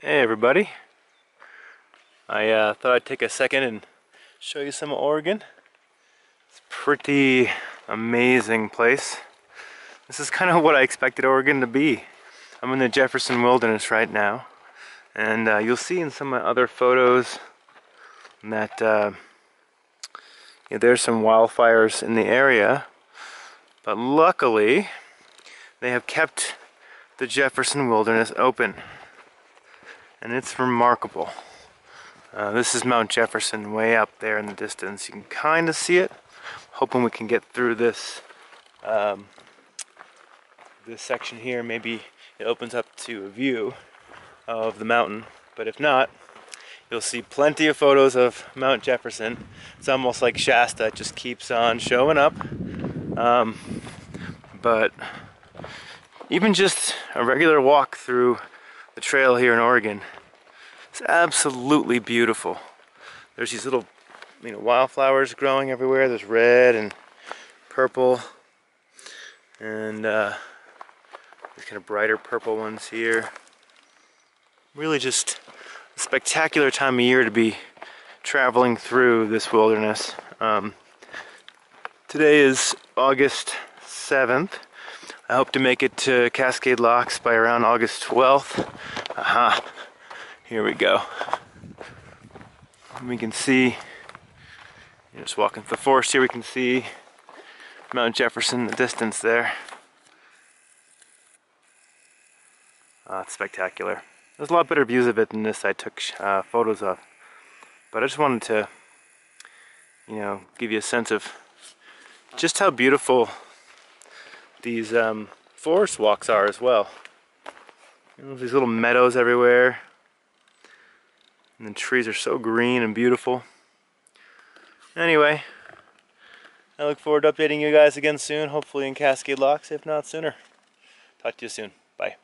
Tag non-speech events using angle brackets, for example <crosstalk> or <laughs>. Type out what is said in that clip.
Hey everybody. I uh, thought I'd take a second and show you some Oregon. It's a pretty amazing place. This is kind of <laughs> what I expected Oregon to be. I'm in the Jefferson Wilderness right now. And uh, you'll see in some of my other photos that uh, yeah, there's some wildfires in the area. But luckily, they have kept the Jefferson Wilderness open and it's remarkable. Uh, this is Mount Jefferson way up there in the distance. You can kind of see it. Hoping we can get through this um, this section here. Maybe it opens up to a view of the mountain. But if not, you'll see plenty of photos of Mount Jefferson. It's almost like Shasta. It just keeps on showing up. Um, but even just a regular walk through the trail here in Oregon. It's absolutely beautiful. There's these little, you know, wildflowers growing everywhere. There's red and purple, and uh, there's kind of brighter purple ones here. Really just a spectacular time of year to be traveling through this wilderness. Um, today is August 7th. I hope to make it to Cascade Locks by around August 12th. Aha, here we go. we can see, just walking through the forest here, we can see Mount Jefferson in the distance there. Uh, it's spectacular. There's a lot better views of it than this I took uh, photos of. But I just wanted to, you know, give you a sense of just how beautiful these um, forest walks are as well. You know, these little meadows everywhere. And the trees are so green and beautiful. Anyway, I look forward to updating you guys again soon, hopefully in Cascade Locks, if not sooner. Talk to you soon. Bye.